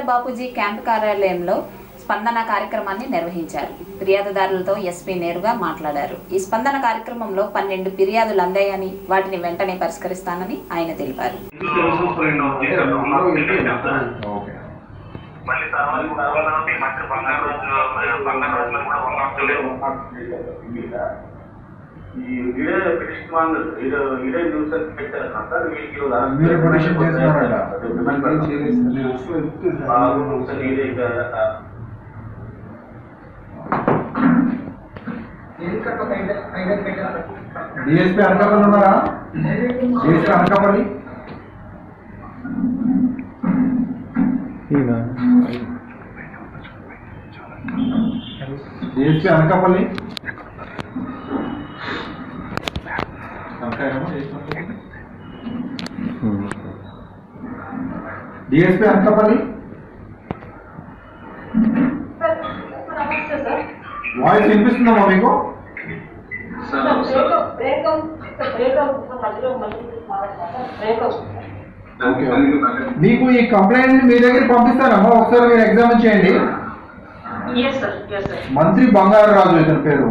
Bapuji camp కార్యాలయంలో స్పందన కార్యక్రమాన్ని నిర్వహించారు. ఫిర్యాదుదారులతో ఎస్పీ నేరుగా మాట్లాడారు. ఈ స్పందన కార్యక్రమంలో పన్నెండు ఫిర్యాదులు అందాయని వాటిని వెంటనే పరిష్కరిస్తానని ఆయన తెలిపారు. ఈ ఇడే పిటిషన్ వాళ్ళు ఇడే డిఎస్పీ అనకాపల్లి ఉన్నారా DSP Anakapalli DSP Anakapalli DSP Anakapalli voice వినిపిస్తుందమ్మా మీకు? మీకు ఈ కంప్లైంట్ మీ దగ్గర పంపిస్తానమ్మా. ఒకసారి మీరు ఎగ్జామిన్ చేయండి. మంత్రి బంగారు రాజు ఇతని పేరు